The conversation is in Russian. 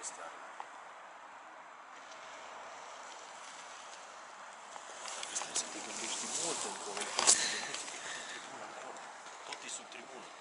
местами. Если ты говоришь, не мой, то он говорит, то ты субтримуна.